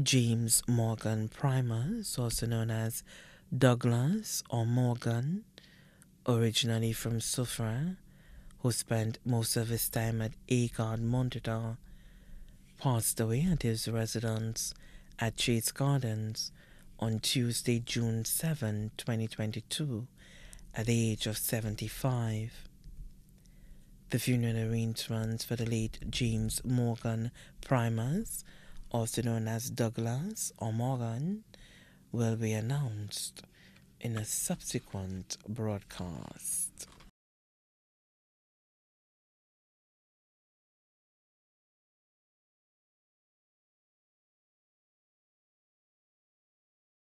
James Morgan Primus, also known as Douglas or Morgan, originally from Soufrière, who spent most of his time at Agard Montreal, passed away at his residence at Chase Gardens on Tuesday, June 7, 2022, at the age of 75. The funeral arrangements for the late James Morgan Primus, also known as Douglas or Morgan, will be announced in a subsequent broadcast.